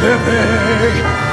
bebei.